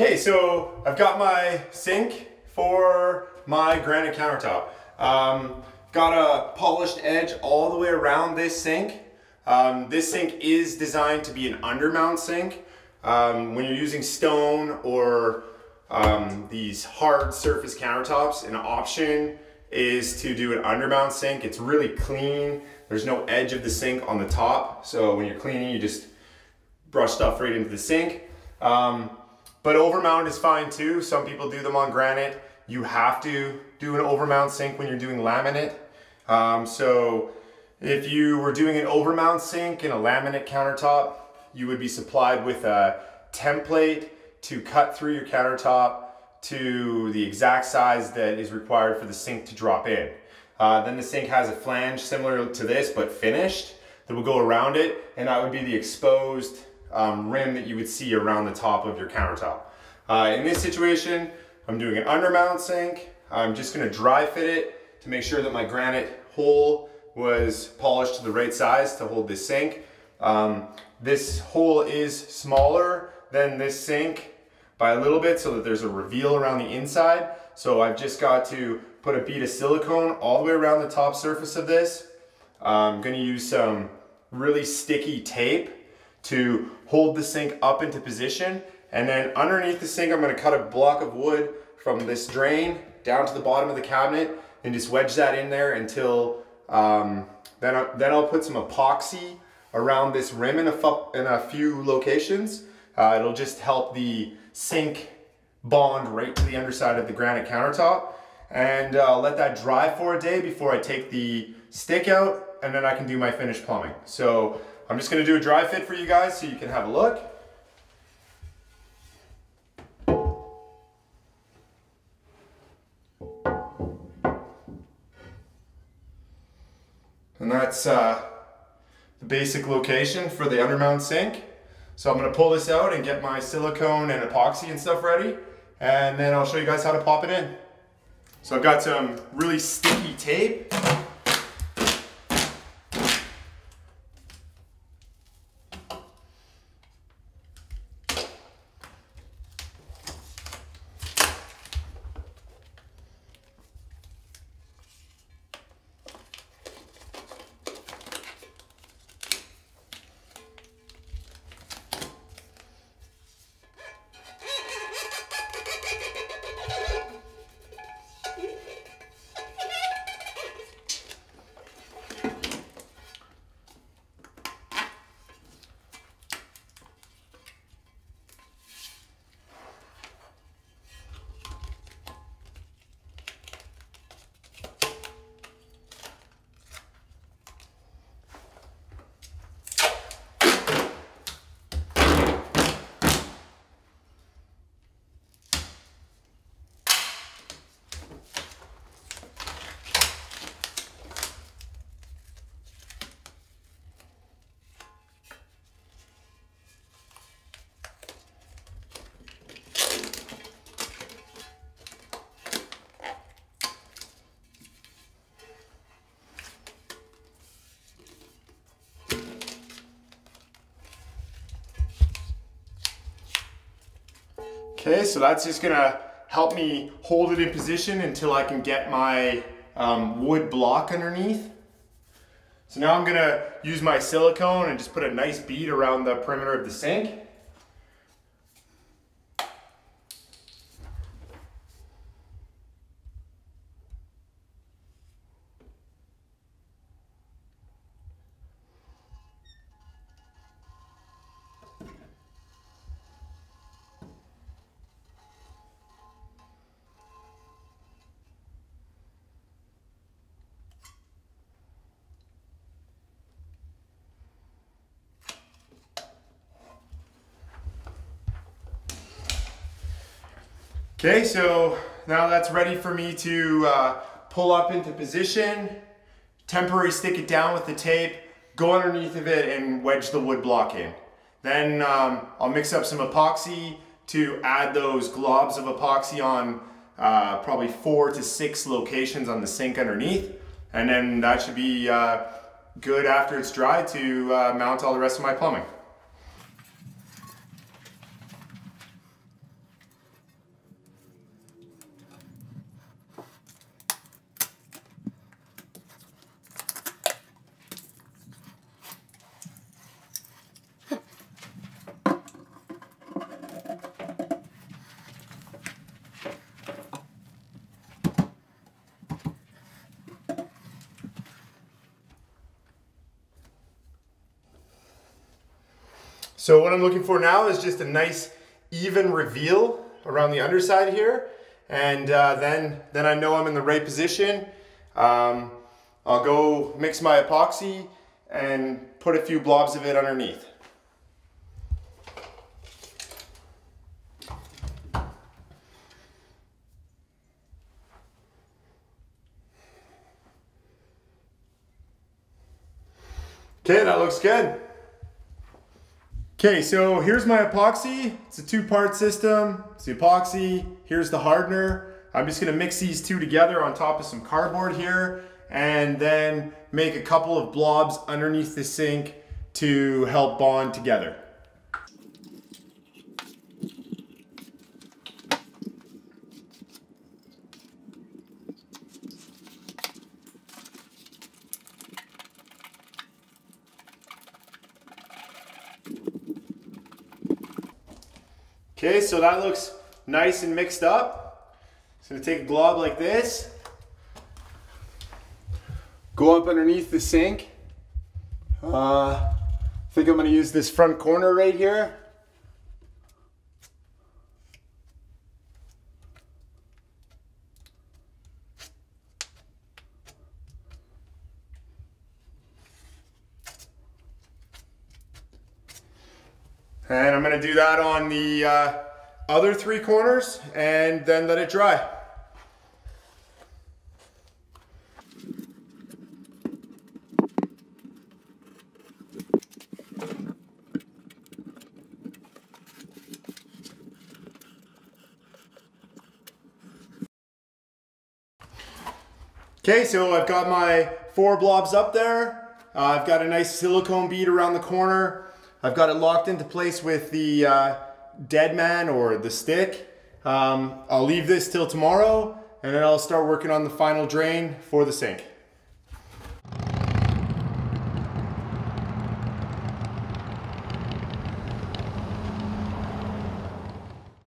Okay, so I've got my sink for my granite countertop. Um, got a polished edge all the way around this sink. Um, this sink is designed to be an undermount sink. Um, when you're using stone or um, these hard surface countertops, an option is to do an undermount sink. It's really clean. There's no edge of the sink on the top. So when you're cleaning, you just brush stuff right into the sink. But overmount is fine too. Some people do them on granite. You have to do an overmount sink when you're doing laminate. Um, so if you were doing an overmount sink in a laminate countertop, you would be supplied with a template to cut through your countertop to the exact size that is required for the sink to drop in. Uh, then the sink has a flange similar to this but finished that will go around it and that would be the exposed um, rim that you would see around the top of your countertop. Uh, in this situation, I'm doing an undermount sink. I'm just gonna dry fit it to make sure that my granite hole was polished to the right size to hold this sink. Um, this hole is smaller than this sink by a little bit so that there's a reveal around the inside. So I've just got to put a bead of silicone all the way around the top surface of this. I'm gonna use some really sticky tape to hold the sink up into position. And then underneath the sink, I'm gonna cut a block of wood from this drain down to the bottom of the cabinet and just wedge that in there until, um, then, I, then I'll put some epoxy around this rim in a, in a few locations. Uh, it'll just help the sink bond right to the underside of the granite countertop and uh, let that dry for a day before I take the stick out and then I can do my finished plumbing. So I'm just gonna do a dry fit for you guys so you can have a look. And that's uh, the basic location for the undermount sink. So I'm gonna pull this out and get my silicone and epoxy and stuff ready. And then I'll show you guys how to pop it in. So I've got some really sticky tape Okay, so that's just gonna help me hold it in position until I can get my um, wood block underneath. So now I'm gonna use my silicone and just put a nice bead around the perimeter of the sink. Okay, so now that's ready for me to uh, pull up into position, temporary stick it down with the tape, go underneath of it and wedge the wood block in. Then um, I'll mix up some epoxy to add those globs of epoxy on uh, probably four to six locations on the sink underneath. And then that should be uh, good after it's dry to uh, mount all the rest of my plumbing. So what I'm looking for now is just a nice even reveal around the underside here. And uh, then, then I know I'm in the right position. Um, I'll go mix my epoxy and put a few blobs of it underneath. Okay, that looks good. Okay, so here's my epoxy. It's a two-part system. It's the epoxy, here's the hardener. I'm just gonna mix these two together on top of some cardboard here and then make a couple of blobs underneath the sink to help bond together. Okay, so that looks nice and mixed up. So I'm gonna take a glob like this, go up underneath the sink. Uh, I think I'm gonna use this front corner right here. And I'm gonna do that on the uh, other three corners and then let it dry. Okay, so I've got my four blobs up there. Uh, I've got a nice silicone bead around the corner. I've got it locked into place with the uh, dead man or the stick. Um, I'll leave this till tomorrow and then I'll start working on the final drain for the sink.